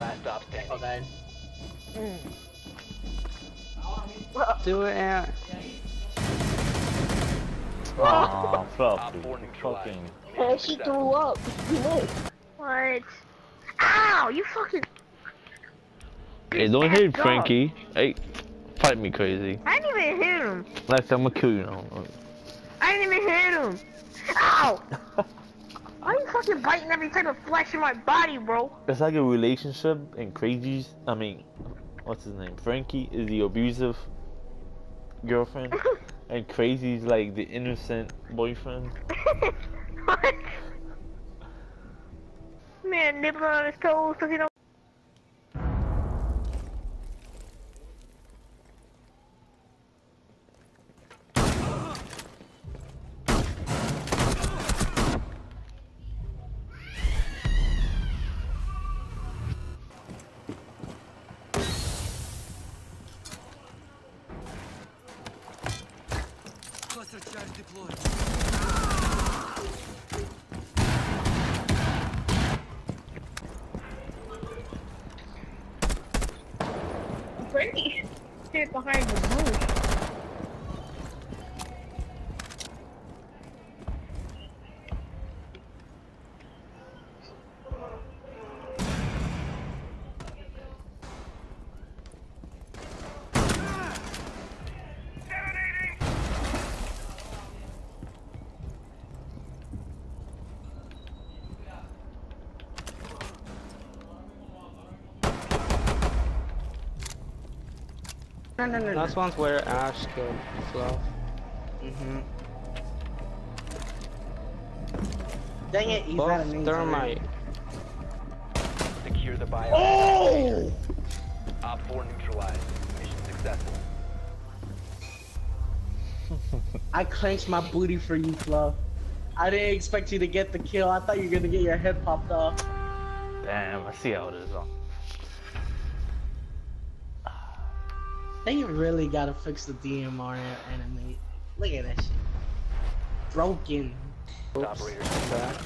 Last stop standing. Okay. Do it, Ant. Aw, Op Fluffy. four neutralized. Fucking. And she threw up. What? Ow! You fucking. Hey, don't hit Frankie. Hey, fight me crazy. I didn't even hit him. Next time I'ma kill you. now. I didn't even hit him. Ow! Why you fucking biting every type of flesh in my body, bro? It's like a relationship and Crazy's. I mean, what's his name? Frankie is the abusive girlfriend, and Crazy's like the innocent boyfriend. what? Man, nibbling on his toes because Frankie hid behind the No, no, no, no. One's where Ash killed Fluff. Mm-hmm. Dang it, he's not a Both thermite. Secure the bio. Oh! Op four neutralized. Mission successful. I clenched my booty for you, Fluff. I didn't expect you to get the kill. I thought you were gonna get your head popped off. Damn, I see how it is. Huh? They really gotta fix the DMR animate. Look at that shit. Broken. Operator. Back.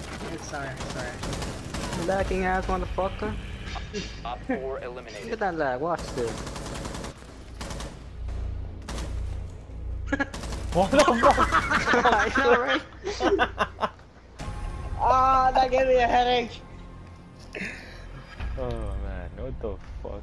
Sorry, sorry. Lacking ass motherfucker. Op four eliminated. Look at that lag. Watch this. What the fuck? I know, right? Ah, that gave me a headache. oh man, what the fuck?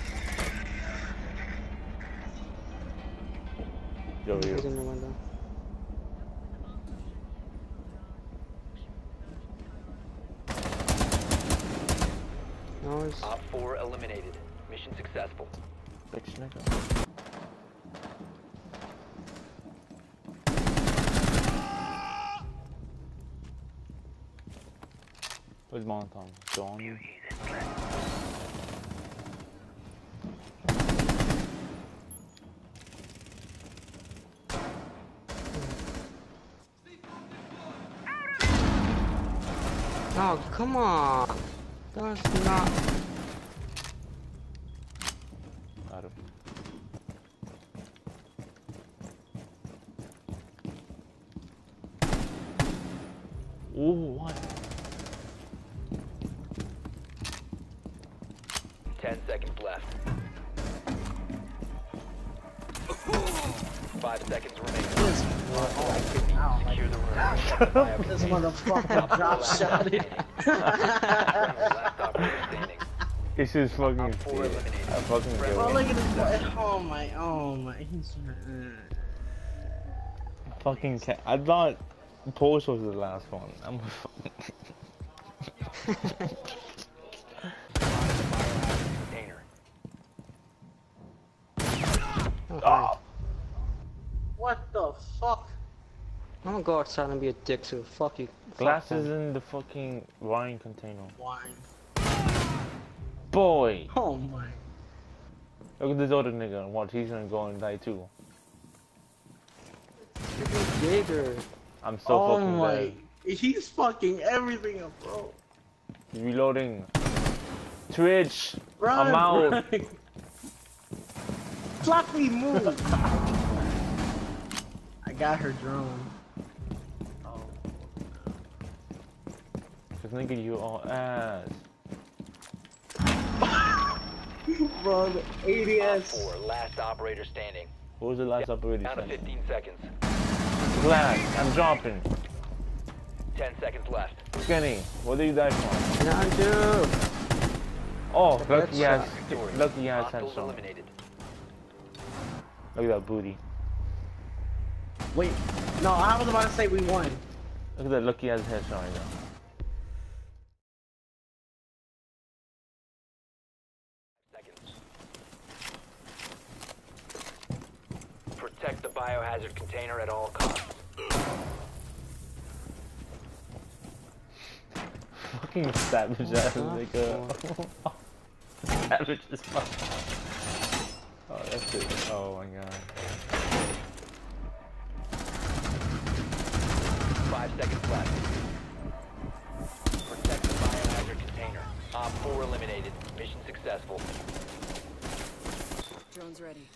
his drone. Yo, He's in the window. Nice. Op four eliminated. Mission successful. Bitch, nigga. Where's Molotov? Gone? Oh, come on. That's not. Out of. Ooh, what? Ten seconds left. Five seconds remaining. This, Secure the room. this motherfucker drop shotted. Last operator standing. It's just fucking. Op four eliminated. I fucking Friendly. Oh, look at this boy. Oh my, oh my. He's. uh, Fucking cat. I thought Porsche was the last one. I'm Container. oh, What the fuck? I'm gonna go outside and be a dick to fuck you. Fuck glasses them. in the fucking wine container. Wine. Boy, Oh my. look at this other nigga. Watch, he's gonna go and die too. Bigger. I'm so oh fucking my. dead. He's fucking everything up, bro. Reloading. Twitch. Run, I'm out. run. Fluffy move. I got her drone. Oh. Cause nigga, you all ass. Bro, the ADS. 4, last operator standing. What was the last operating Down to center? 15 seconds. Glass, I'm dropping. 10 seconds left. Skinny, what do you die for? Not you. Oh, That's lucky ass, lucky ass Hostiles headshot. eliminated. Look at that booty. Wait. No, I was about to say we won. Look at that lucky ass headshot right now. Seconds. Protect the biohazard container at all costs. Fucking savage ass What nigga. savage as fuck. Oh, that's it. Oh my god. Left. Protect the biohazard container. Op 4 eliminated. Mission successful. Drone's ready.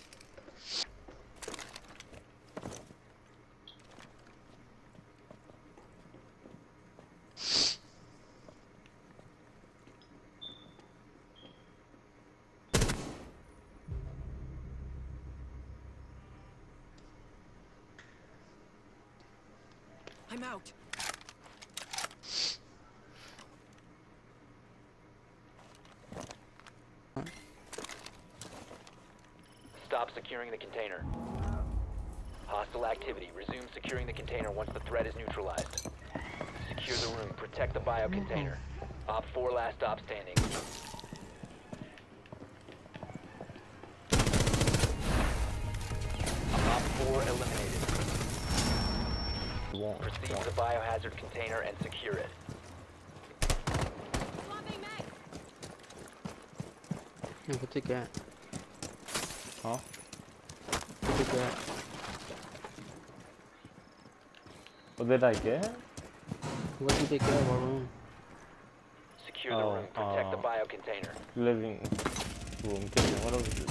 I'm out. Securing the container. Hostile activity. Resume securing the container once the threat is neutralized. Secure the room. Protect the bio mm-hmm. container. Op 4 last stop standing. Op 4 eliminated. You won't. Proceed to the biohazard container and secure it. Yeah, what they get? Huh? What they get? What did I get? What did they get, Warren? Secure the Oh, room. Protect the uh, bio container. Living room kitchen. What else is it?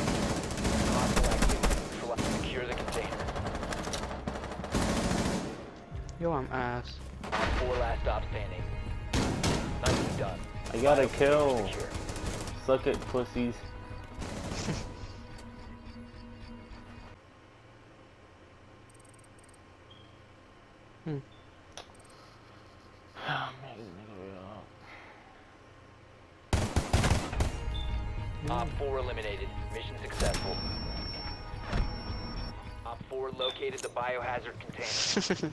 Hostile activity. Neutralize- Secure the container. Yo, I'm ass. 4 last stop standing. Nicely done. I got a kill. Suck it, pussies. Hmm. Op 4 eliminated. Mission successful. Op 4 located the biohazard container.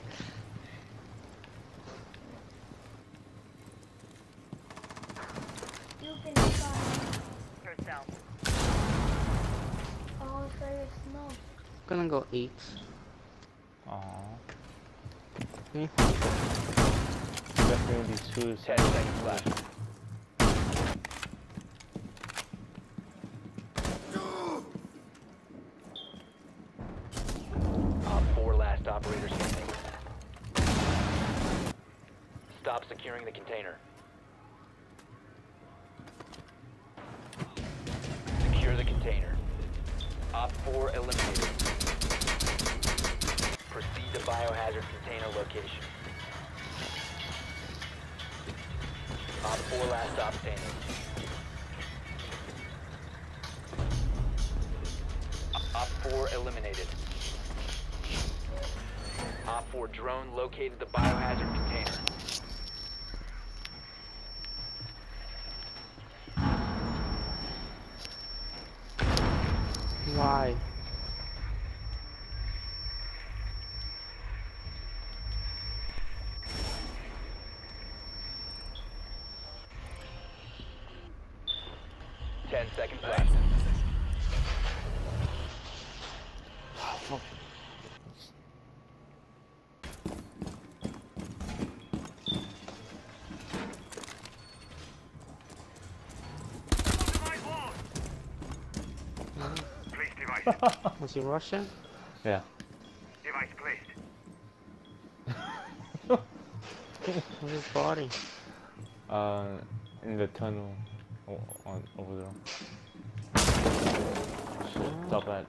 you can find yourself. Oh, there's no. I'm gonna go 8. Hmm? Definitely suicide. 10 seconds left. Op 4 last operator standing. Stop securing the container. Secure the container. Op 4 eliminated. Biohazard container location. Op 4 last stop standing. Op 4 eliminated. Op 4 drone located the biohazard container. Why? Ten seconds left. Fuck. Place. Was he Russian? Yeah. device placed. Where's his body? Uh, in the tunnel Oh, over there. Shit, top edge.